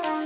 Bye.